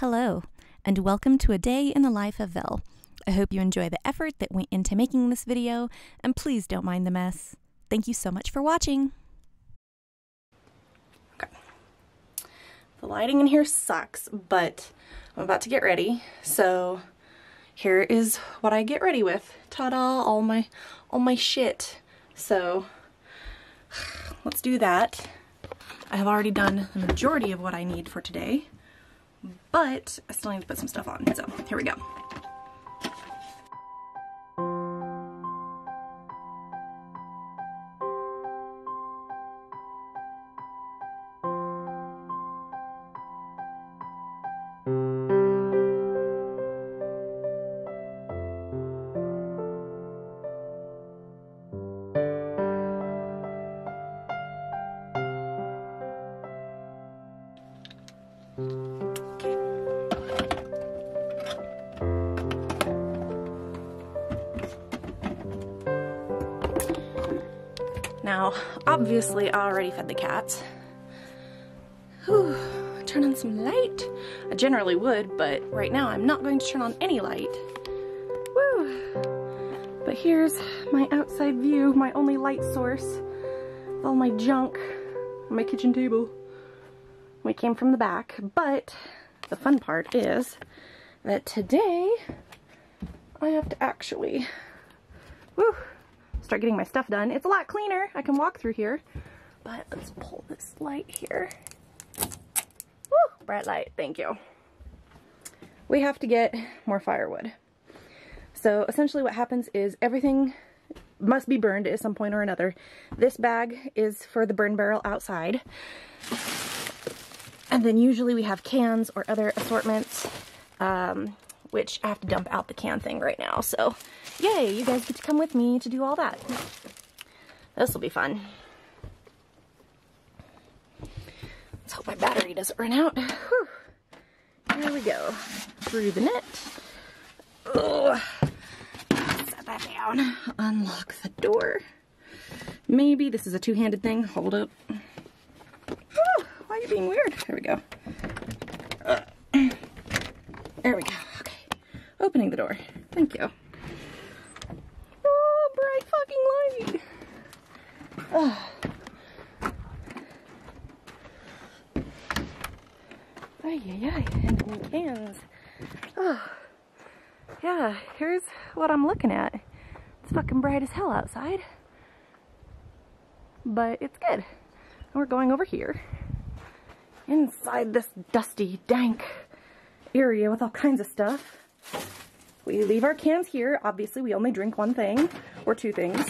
Hello, and welcome to a day in the life of Vel. I hope you enjoy the effort that went into making this video, and please don't mind the mess. Thank you so much for watching. Okay. The lighting in here sucks, but I'm about to get ready, so here is what I get ready with. Ta-da, all my, all my shit. So, let's do that. I have already done the majority of what I need for today, but I still need to put some stuff on, so here we go. Now, obviously I already fed the cats. Whew, turn on some light. I generally would, but right now I'm not going to turn on any light. Woo! But here's my outside view, my only light source. All my junk on my kitchen table. We came from the back, but the fun part is that today I have to actually, woo, start getting my stuff done. It's a lot cleaner. I can walk through here. But let's pull this light here. Woo, bright light. Thank you. We have to get more firewood. So essentially what happens is everything must be burned at some point or another. This bag is for the burn barrel outside. And then usually we have cans or other assortments, um, which I have to dump out the can thing right now. So yay, you guys get to come with me to do all that. This will be fun. Let's hope my battery doesn't run out. Whew. Here we go. Through the net. Ugh. Set that down. Unlock the door. Maybe this is a two-handed thing. Hold up. Why are you being weird? There we go. Uh, there we go. Opening the door. Thank you. Oh, bright fucking light. Oh. Ay, ay, ay. And cans. Oh. Ah. Yeah, here's what I'm looking at. It's fucking bright as hell outside. But it's good. We're going over here. Inside this dusty, dank area with all kinds of stuff. We leave our cans here. Obviously, we only drink one thing or two things.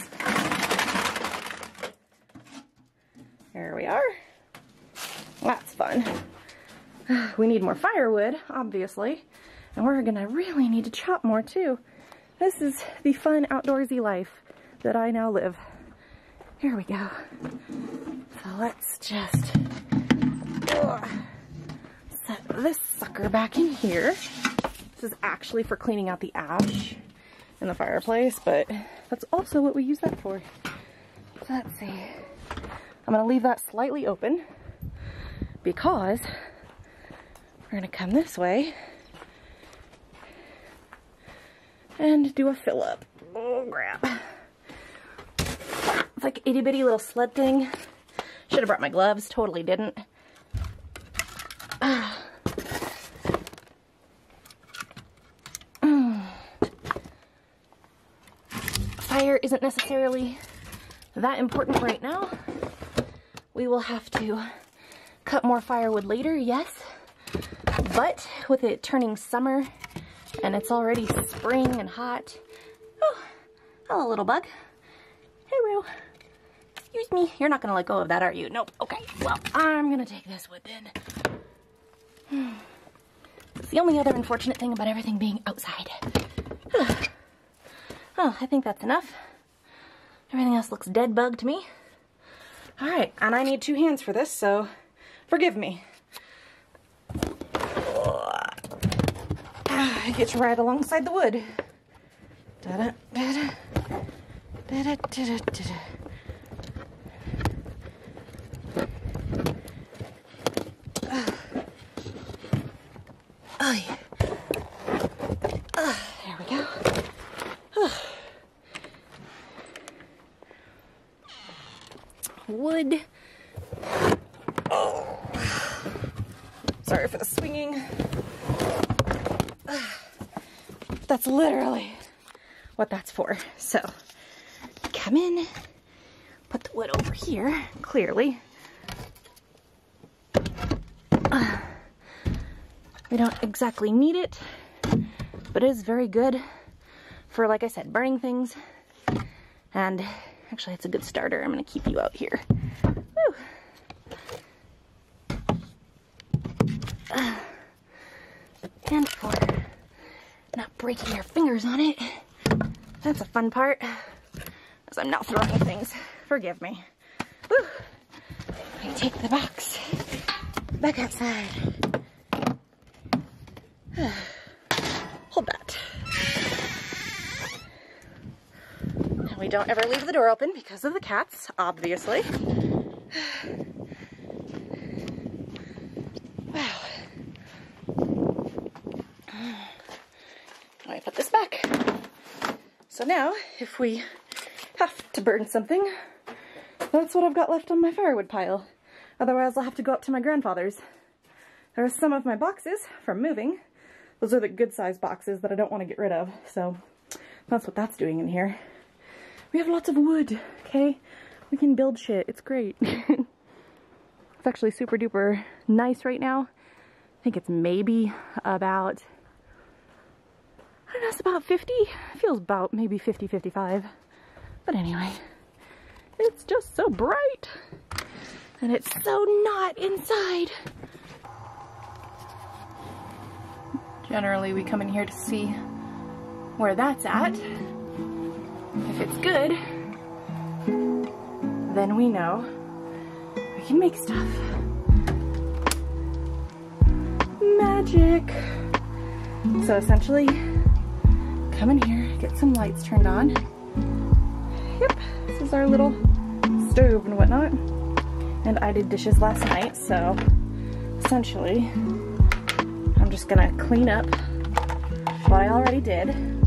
There we are. That's fun. We need more firewood, obviously. And we're gonna really need to chop more too. This is the fun outdoorsy life that I now live. Here we go. So let's just ugh, set this sucker back in here. This is actually for cleaning out the ash in the fireplace, but that's also what we use that for. So let's see. I'm gonna leave that slightly open because we're gonna come this way and do a fill up. Oh, crap. It's like itty bitty little sled thing. Should have brought my gloves, totally didn't. isn't necessarily that important right now. We will have to cut more firewood later, yes. But with it turning summer and it's already spring and hot. Oh, hello little bug. Hey Roo. Excuse me. You're not gonna let go of that, are you? Nope. Okay. Well, I'm gonna take this wood then. It's the only other unfortunate thing about everything being outside. oh, I think that's enough. Everything else looks dead bug to me. All right, and I need two hands for this, so forgive me. Ah, it gets right alongside the wood. Da -da, da -da. Da -da, da -da, da -da. golly. Uh, there we go. Wood. Oh. Sorry for the swinging. That's literally what that's for. So, come in, put the wood over here, clearly. We don't exactly need it, but it is very good for, like I said, burning things. And actually, it's a good starter. I'm going to keep you out here. Uh, and for not breaking your fingers on it. That's a fun part, as I'm not throwing things. Forgive me. Woo. I take the box back outside. Don't ever leave the door open because of the cats, obviously. Wow. I put this back. So now, if we have to burn something, that's what I've got left on my firewood pile. Otherwise, I'll have to go up to my grandfather's. There are some of my boxes from moving. Those are the good size boxes that I don't want to get rid of. So that's what that's doing in here. We have lots of wood, okay? We can build shit. It's great. it's actually super duper nice right now. I think it's maybe about, I don't know, it's about 50. It feels about maybe 50, 55. But anyway, it's just so bright. And it's so not inside. Generally, we come in here to see where that's at. If it's good, then we know we can make stuff. Magic. So essentially, come in here, get some lights turned on. Yep, this is our little stove and whatnot. And I did dishes last night, so essentially, I'm just gonna clean up what I already did.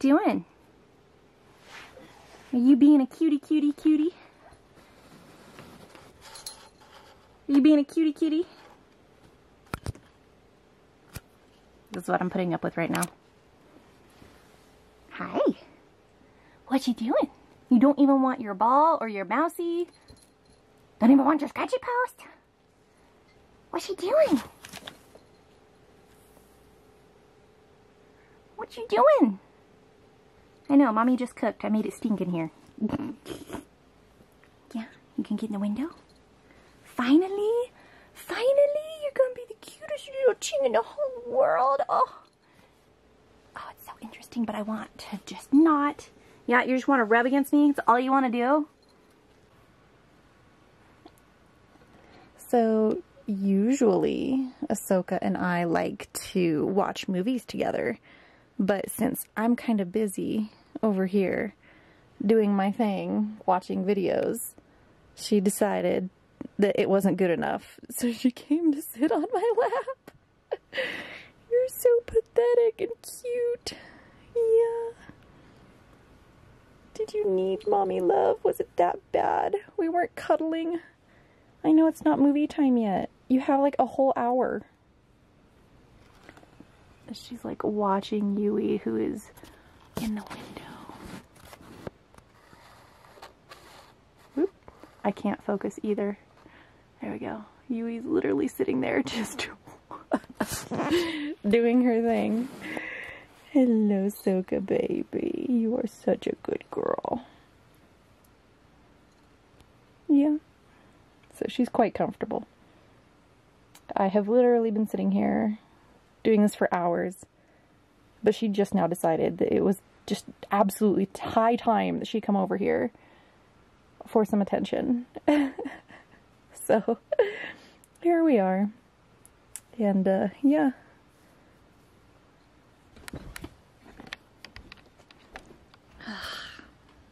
doing? Are you being a cutie, cutie, cutie? Are you being a cutie, cutie? This is what I'm putting up with right now. Hi. What you doing? You don't even want your ball or your mousy? Don't even want your scratchy post? What's she doing? What you doing? I know, Mommy just cooked. I made it stink in here. yeah, you can get in the window. Finally, finally, you're gonna be the cutest little ching in the whole world. Oh, oh, it's so interesting, but I want to just not. Yeah, you just want to rub against me? That's all you want to do? So, usually, Ahsoka and I like to watch movies together. But since I'm kind of busy over here doing my thing, watching videos, she decided that it wasn't good enough. So she came to sit on my lap. You're so pathetic and cute. Yeah. Did you need mommy love? Was it that bad? We weren't cuddling. I know it's not movie time yet. You have like a whole hour. She's like watching Yui, who is in the window. I can't focus either. There we go. Yui's literally sitting there just doing her thing. Hello, Soka baby. You are such a good girl. Yeah. So she's quite comfortable. I have literally been sitting here doing this for hours, but she just now decided that it was just absolutely high time that she come over here for some attention. so here we are. And uh, yeah.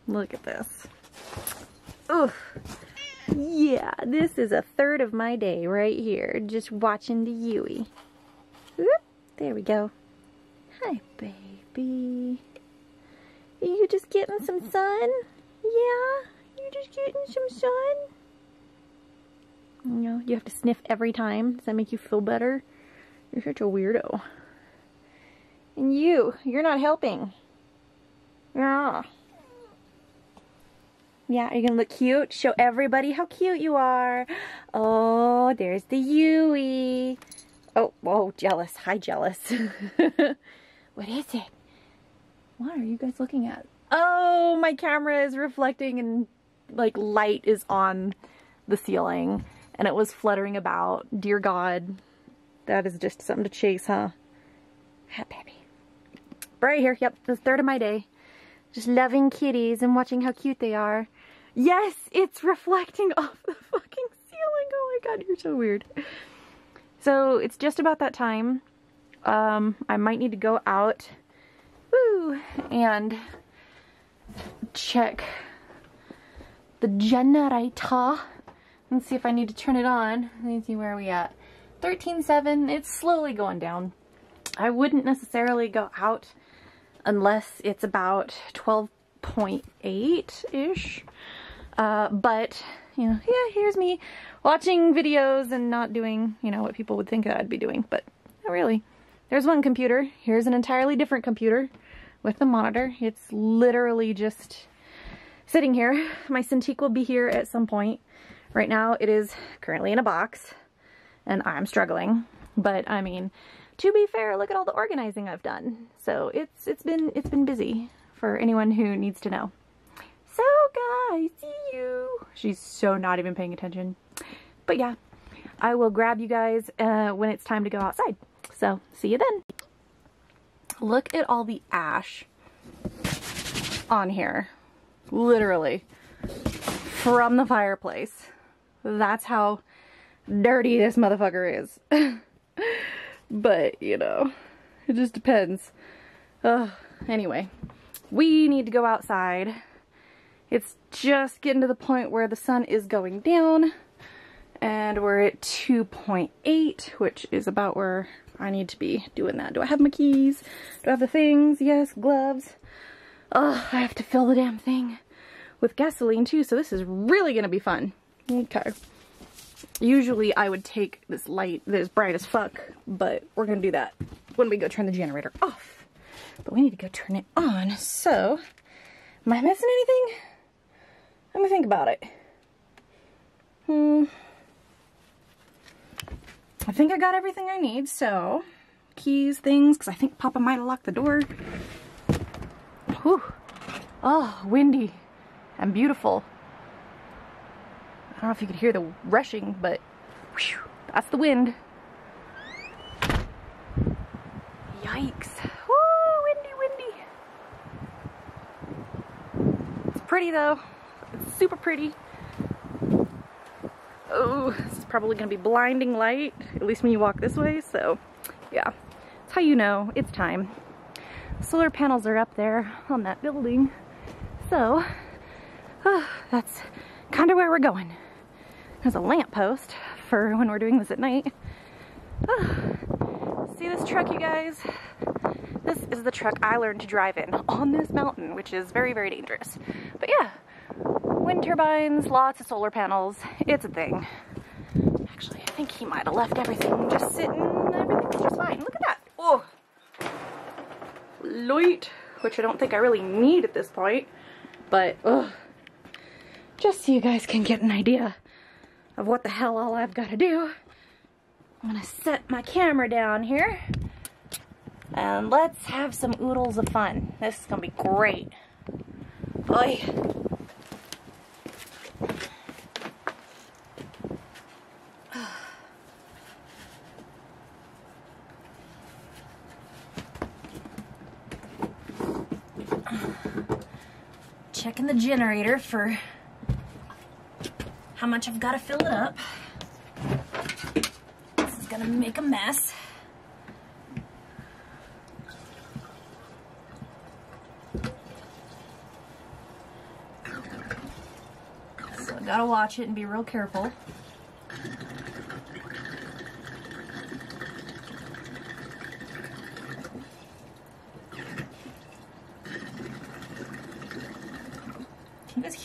Look at this. Oof. Yeah, this is a third of my day right here, just watching the Yui. Whoop, there we go. Hi, baby. Are you just getting some sun? Yeah? You just getting some sun? You know, you have to sniff every time. Does that make you feel better? You're such a weirdo. And you, you're not helping. Yeah. Yeah, you're you gonna look cute? Show everybody how cute you are. Oh, there's the Yui. Oh, whoa, jealous. Hi, jealous. what is it? What are you guys looking at? Oh, my camera is reflecting and like light is on the ceiling and it was fluttering about. Dear God, that is just something to chase, huh? Hi, baby. Right here, yep, the third of my day. Just loving kitties and watching how cute they are. Yes, it's reflecting off the fucking ceiling. Oh my god, you're so weird. So it's just about that time. Um, I might need to go out woo, and check the generator and see if I need to turn it on. Let me see where are we at. 13.7, it's slowly going down. I wouldn't necessarily go out unless it's about 12.8-ish. Uh, but, you know, yeah, here's me watching videos and not doing, you know, what people would think I'd be doing, but not really. There's one computer. Here's an entirely different computer with the monitor. It's literally just sitting here. My Cintiq will be here at some point. Right now it is currently in a box and I'm struggling. But I mean, to be fair, look at all the organizing I've done. So it's it's been it's been busy for anyone who needs to know. So guys, see you. She's so not even paying attention. But yeah, I will grab you guys uh, when it's time to go outside. So see you then. Look at all the ash on here. Literally. From the fireplace. That's how dirty this motherfucker is. but, you know, it just depends. Uh, anyway, we need to go outside. It's just getting to the point where the sun is going down and we're at 2.8, which is about where I need to be doing that. Do I have my keys? Do I have the things? Yes, gloves. Oh, I have to fill the damn thing with gasoline too, so this is really gonna be fun. Okay. Usually I would take this light that is bright as fuck, but we're gonna do that when we go turn the generator off. But we need to go turn it on, so am I missing anything? Let me think about it. Hmm. I think I got everything I need, so keys things because I think Papa might have locked the door. Whew. Oh, windy and beautiful. I don't know if you could hear the rushing, but whew, that's the wind. Yikes. Woo, windy, windy. It's pretty though. It's super pretty. Oh, this is probably gonna be blinding light, at least when you walk this way, so yeah. That's how you know it's time. Solar panels are up there on that building, so oh, that's kind of where we're going. There's a lamp post for when we're doing this at night. Oh, see this truck, you guys? This is the truck I learned to drive in on this mountain, which is very, very dangerous. But yeah, wind turbines, lots of solar panels. It's a thing. Actually, I think he might have left everything just sitting. Everything's just fine. Look at that. Light, which I don't think I really need at this point. But, ugh. Just so you guys can get an idea of what the hell all I've got to do. I'm gonna set my camera down here. And let's have some oodles of fun. This is gonna be great. Boy. The generator for how much I've got to fill it up. This is gonna make a mess. So I gotta watch it and be real careful.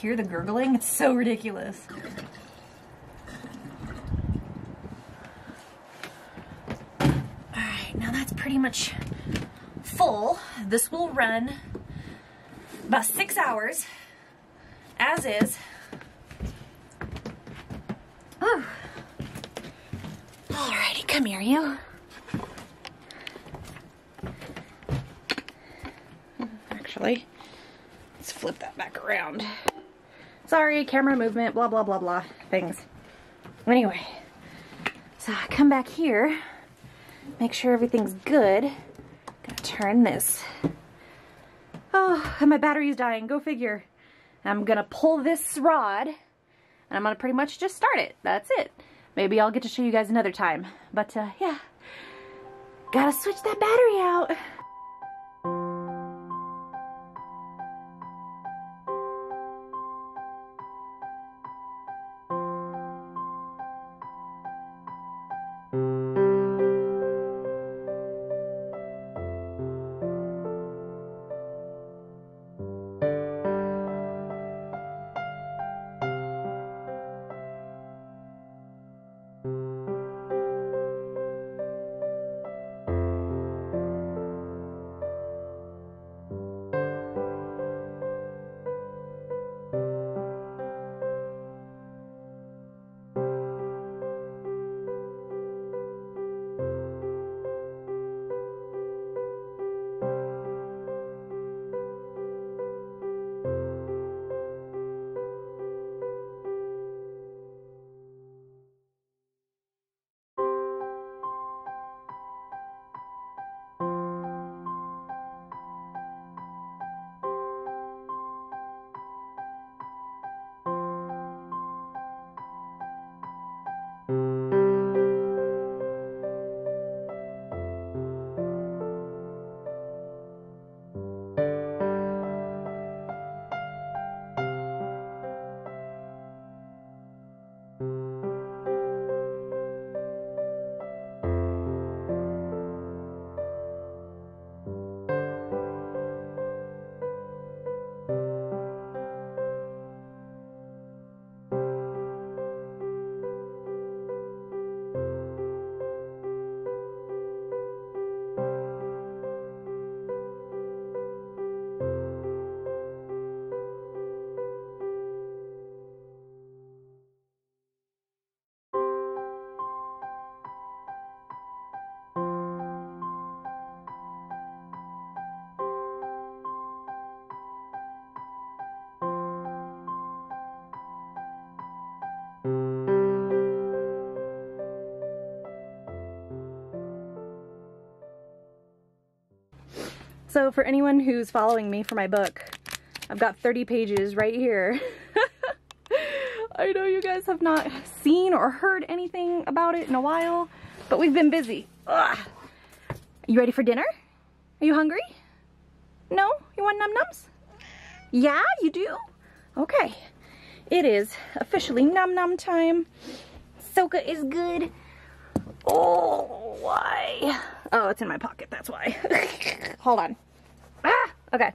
Hear the gurgling? It's so ridiculous. Alright, now that's pretty much full. This will run about six hours, as is. Whew. Alrighty, come here, you. Actually, let's flip that back around. Sorry, camera movement, blah, blah, blah, blah, things. Anyway, so I come back here, make sure everything's good. Gonna turn this. Oh, and my battery's dying, go figure. I'm gonna pull this rod, and I'm gonna pretty much just start it. That's it. Maybe I'll get to show you guys another time. But, uh, yeah. Gotta switch that battery out. So for anyone who's following me for my book, I've got 30 pages right here. I know you guys have not seen or heard anything about it in a while, but we've been busy. Ugh. You ready for dinner? Are you hungry? No? You want num nums? Yeah, you do? Okay. It is officially num num time. Soka is good. Oh, why? Oh, it's in my pocket, that's why. Hold on. Ah, okay.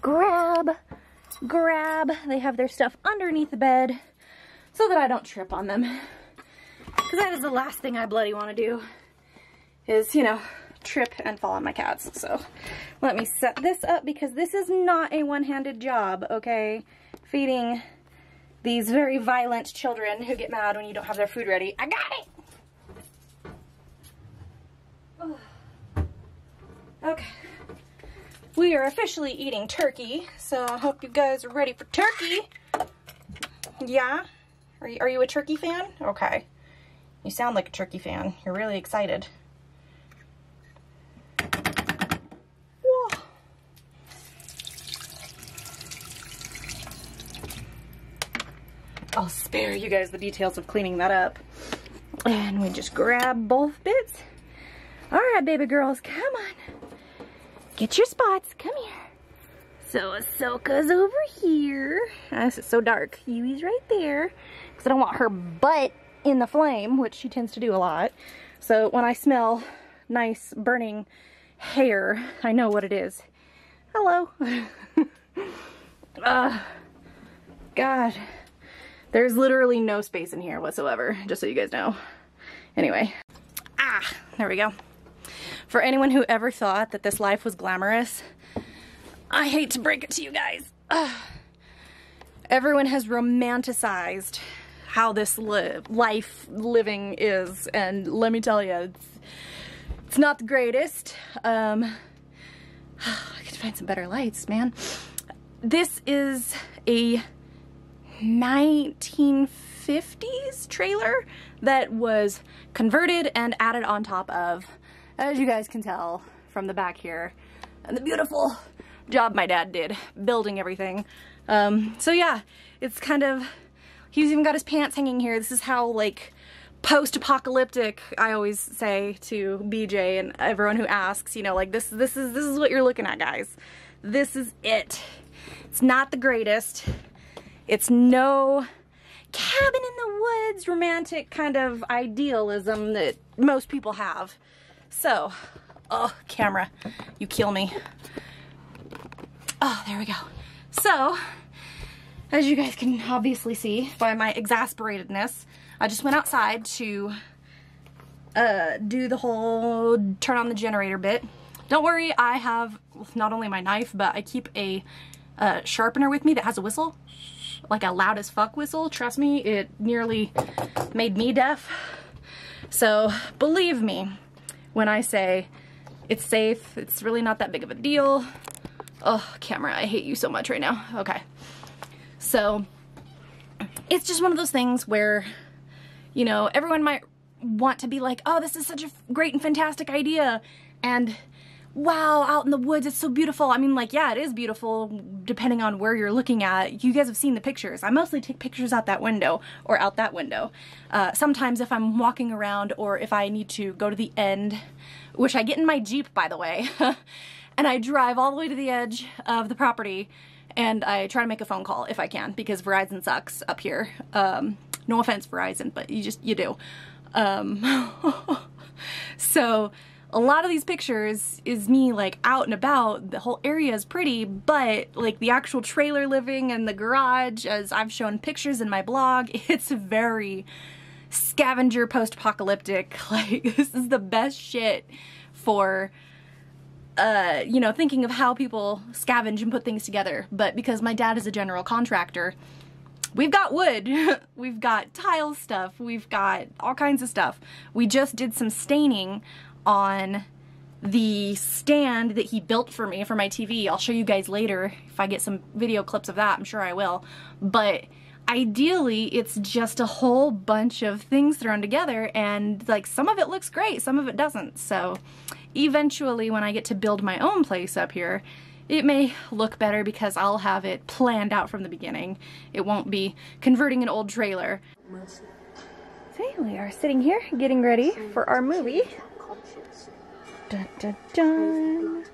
Grab, grab. They have their stuff underneath the bed so that I don't trip on them. Because that is the last thing I bloody want to do is, you know, trip and fall on my cats. So let me set this up because this is not a one-handed job, okay? Feeding these very violent children who get mad when you don't have their food ready. I got it! Okay. We are officially eating turkey, so I hope you guys are ready for turkey. Yeah? Are you, are you a turkey fan? Okay. You sound like a turkey fan. You're really excited. Whoa. I'll spare you guys the details of cleaning that up. And we just grab both bits. All right, baby girls, come on. Get your spots, come here. So Ahsoka's over here. Ah, this is so dark. Yui's right there. Because I don't want her butt in the flame, which she tends to do a lot. So when I smell nice burning hair, I know what it is. Hello. uh, God. There's literally no space in here whatsoever, just so you guys know. Anyway. Ah, there we go. For anyone who ever thought that this life was glamorous, I hate to break it to you guys. Ugh. Everyone has romanticized how this li life living is, and let me tell you, it's, it's not the greatest. Um, I could find some better lights, man. This is a 1950s trailer that was converted and added on top of, as you guys can tell from the back here, and the beautiful job my dad did building everything. Um, so yeah, it's kind of, he's even got his pants hanging here. This is how like post-apocalyptic I always say to BJ and everyone who asks, you know, like this, this is, this is what you're looking at guys. This is it. It's not the greatest. It's no cabin in the woods romantic kind of idealism that most people have. So, oh, camera, you kill me. Oh, there we go. So, as you guys can obviously see by my exasperatedness, I just went outside to uh, do the whole turn on the generator bit. Don't worry, I have not only my knife, but I keep a uh, sharpener with me that has a whistle, like a loud as fuck whistle. Trust me, it nearly made me deaf. So believe me when I say it's safe, it's really not that big of a deal. Oh, camera, I hate you so much right now. Okay. So, it's just one of those things where, you know, everyone might want to be like, oh, this is such a great and fantastic idea. And wow, out in the woods, it's so beautiful. I mean, like, yeah, it is beautiful depending on where you're looking at. You guys have seen the pictures. I mostly take pictures out that window or out that window. Uh, sometimes if I'm walking around or if I need to go to the end, which I get in my Jeep, by the way. and I drive all the way to the edge of the property and I try to make a phone call if I can because Verizon sucks up here. Um, no offense Verizon, but you just, you do. Um, so a lot of these pictures is me like out and about. The whole area is pretty, but like the actual trailer living and the garage, as I've shown pictures in my blog, it's very scavenger post-apocalyptic. Like this is the best shit for uh, you know, thinking of how people scavenge and put things together. But because my dad is a general contractor, we've got wood, we've got tile stuff, we've got all kinds of stuff. We just did some staining on the stand that he built for me for my TV. I'll show you guys later if I get some video clips of that. I'm sure I will. But ideally it's just a whole bunch of things thrown together and like some of it looks great some of it doesn't so eventually when I get to build my own place up here, it may look better because I'll have it planned out from the beginning. It won't be converting an old trailer. So we are sitting here getting ready for our movie. Dun, dun, dun.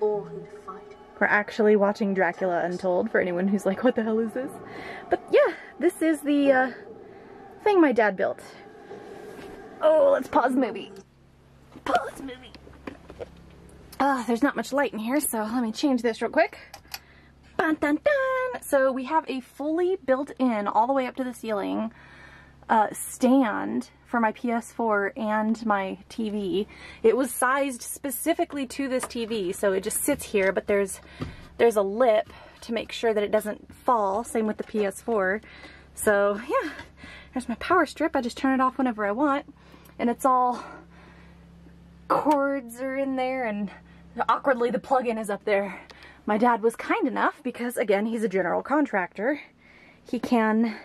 We're actually watching Dracula Untold for anyone who's like, what the hell is this? But yeah, this is the uh, thing my dad built. Oh, let's pause the movie. Pause movie. Uh, there's not much light in here, so let me change this real quick. Dun, dun, dun. So we have a fully built in, all the way up to the ceiling, uh, stand for my PS4 and my TV. It was sized specifically to this TV, so it just sits here, but there's there's a lip to make sure that it doesn't fall, same with the PS4. So yeah, there's my power strip. I just turn it off whenever I want, and it's all cords are in there, and awkwardly the plug-in is up there. My dad was kind enough, because again, he's a general contractor, he can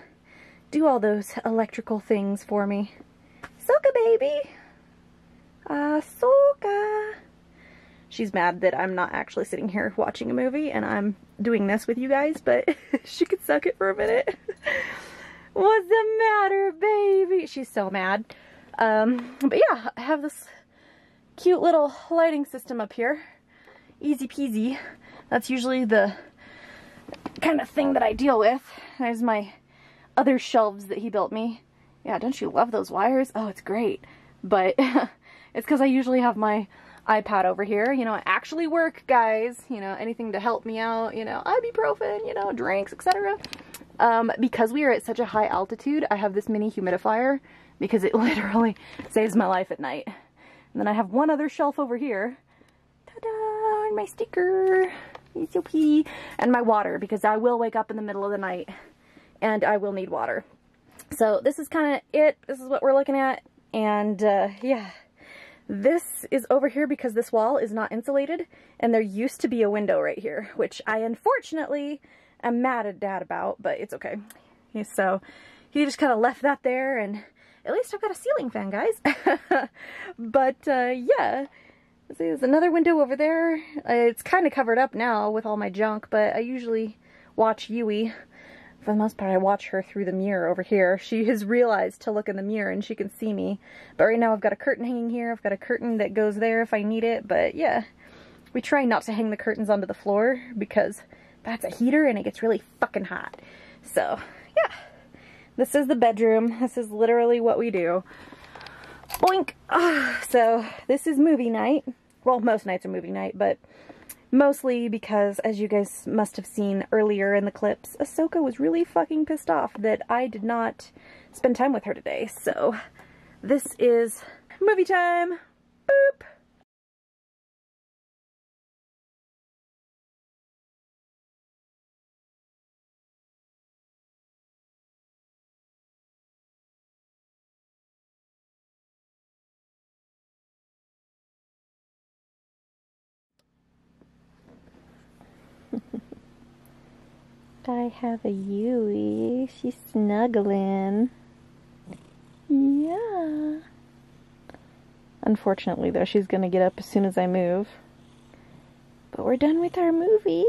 do all those electrical things for me. Soka baby! Ahsoka! She's mad that I'm not actually sitting here watching a movie and I'm doing this with you guys, but she could suck it for a minute. What's the matter, baby? She's so mad. Um, but yeah, I have this cute little lighting system up here. Easy peasy. That's usually the kind of thing that I deal with. There's my other shelves that he built me. Yeah, don't you love those wires? Oh, it's great. But it's because I usually have my iPad over here. You know, I actually work, guys. You know, anything to help me out. You know, ibuprofen, you know, drinks, etc. Um, because we are at such a high altitude, I have this mini humidifier because it literally saves my life at night. And then I have one other shelf over here. Ta-da! And My sticker. It's And my water because I will wake up in the middle of the night and I will need water. So this is kind of it. This is what we're looking at. And uh, yeah, this is over here because this wall is not insulated and there used to be a window right here, which I unfortunately am mad at dad about, but it's okay. So he just kind of left that there and at least I've got a ceiling fan, guys. but uh, yeah, there's another window over there. It's kind of covered up now with all my junk, but I usually watch Yui for the most part, I watch her through the mirror over here. She has realized to look in the mirror and she can see me. But right now I've got a curtain hanging here. I've got a curtain that goes there if I need it. But yeah, we try not to hang the curtains onto the floor because that's a heater and it gets really fucking hot. So yeah, this is the bedroom. This is literally what we do. Boink! Ah, so this is movie night. Well, most nights are movie night, but Mostly because, as you guys must have seen earlier in the clips, Ahsoka was really fucking pissed off that I did not spend time with her today. So, this is movie time. Boop! I have a Yui. She's snuggling. Yeah. Unfortunately, though, she's gonna get up as soon as I move. But we're done with our movie.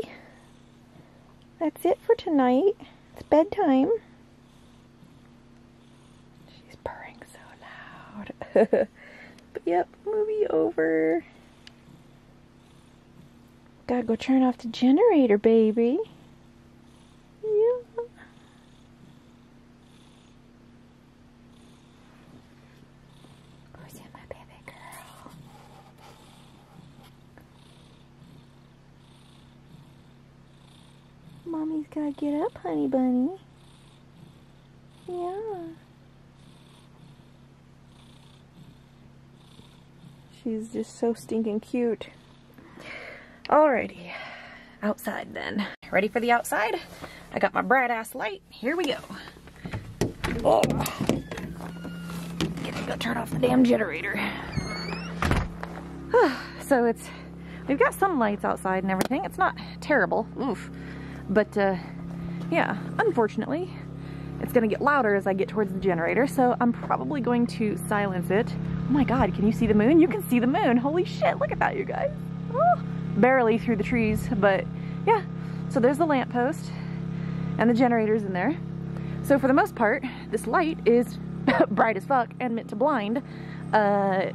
That's it for tonight. It's bedtime. She's purring so loud. but yep, movie over. Gotta go turn off the generator, baby. Get up, honey bunny. Yeah. She's just so stinking cute. Alrighty. Outside then. Ready for the outside? I got my bright ass light. Here we go. Oh. Get to go turn off the damn generator. so it's, we've got some lights outside and everything. It's not terrible. Oof. But, uh, yeah, unfortunately, it's gonna get louder as I get towards the generator, so I'm probably going to silence it. Oh my god, can you see the moon? You can see the moon. Holy shit, look at that, you guys. Oh, barely through the trees, but yeah. So there's the lamppost and the generator's in there. So for the most part, this light is bright as fuck and meant to blind. Uh,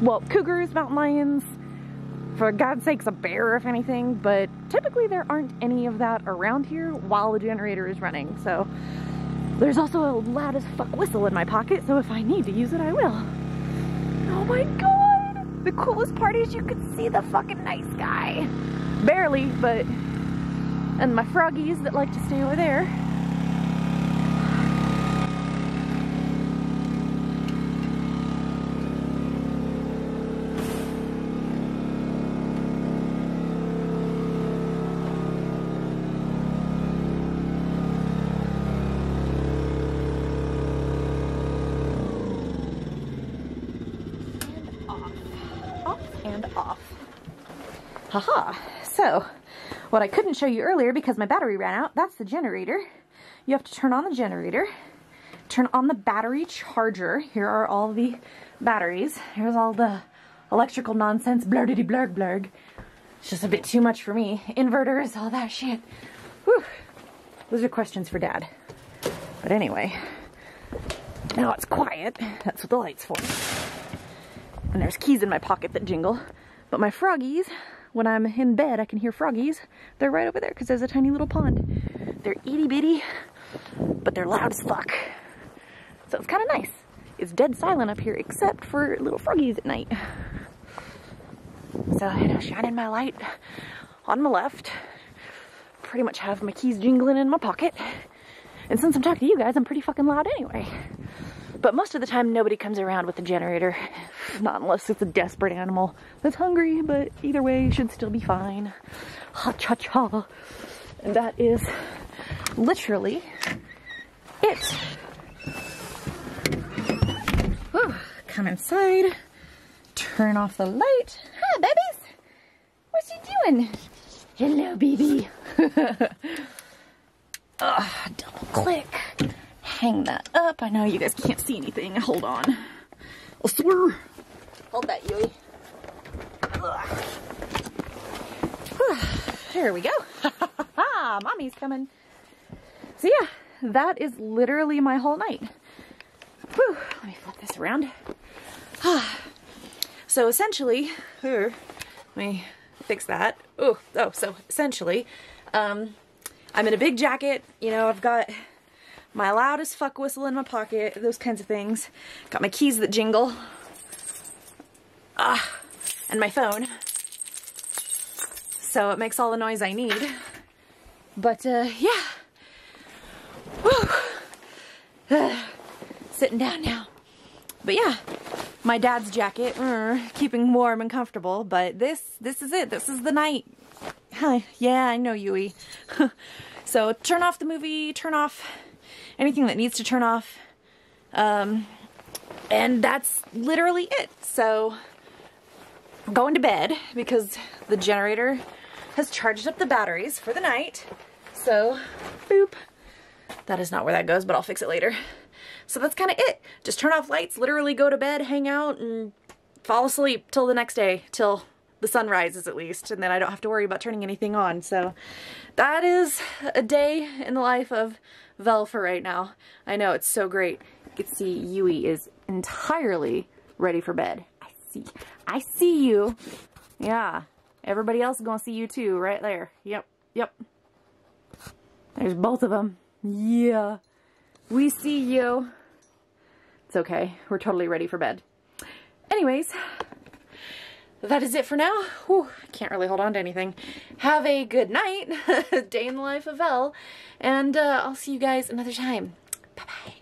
well, cougars, mountain lions, for God's sakes a bear if anything, but typically there aren't any of that around here while the generator is running. So there's also a loud as fuck whistle in my pocket, so if I need to use it, I will. Oh my god! The coolest part is you can see the fucking night sky. Barely, but... And my froggies that like to stay over there. and off. Haha. So, what I couldn't show you earlier because my battery ran out, that's the generator. You have to turn on the generator, turn on the battery charger. Here are all the batteries. Here's all the electrical nonsense, blurdy blurg blurg. It's just a bit too much for me. Inverters, all that shit. Whew. Those are questions for dad. But anyway, now it's quiet. That's what the light's for. And there's keys in my pocket that jingle. But my froggies, when I'm in bed, I can hear froggies. They're right over there because there's a tiny little pond. They're itty bitty, but they're loud as fuck. So it's kind of nice. It's dead silent up here except for little froggies at night. So, know, shining my light on my left. Pretty much have my keys jingling in my pocket. And since I'm talking to you guys, I'm pretty fucking loud anyway. But most of the time, nobody comes around with the generator. Not unless it's a desperate animal that's hungry, but either way, should still be fine. Ha cha cha. And that is literally it. Whew. Come inside, turn off the light. Hi, babies. What's you doing? Hello, baby. Ugh, double click hang that up. I know you guys can't see anything. Hold on. I'll swear. Hold that, Yui. there we go. Mommy's coming. So yeah, that is literally my whole night. Whew. Let me flip this around. so essentially, let me fix that. Oh, oh, so essentially, um, I'm in a big jacket. You know, I've got my loudest fuck whistle in my pocket, those kinds of things. Got my keys that jingle. Ah, and my phone. So it makes all the noise I need. But, uh, yeah. Woo. sitting down now. But yeah, my dad's jacket, uh, keeping warm and comfortable, but this, this is it. This is the night. Hi. Yeah, I know, Yui. so turn off the movie, turn off anything that needs to turn off. Um, and that's literally it. So I'm going to bed because the generator has charged up the batteries for the night. So, boop. That is not where that goes, but I'll fix it later. So that's kind of it. Just turn off lights, literally go to bed, hang out, and fall asleep till the next day, till the sun rises at least, and then I don't have to worry about turning anything on. So that is a day in the life of Vel for right now. I know, it's so great. You can see Yui is entirely ready for bed. I see. I see you. Yeah. Everybody else is going to see you too, right there. Yep. Yep. There's both of them. Yeah. We see you. It's okay. We're totally ready for bed. Anyways, that is it for now. Whew, can't really hold on to anything. Have a good night. Day in the life of Vel. And uh, I'll see you guys another time. Bye-bye.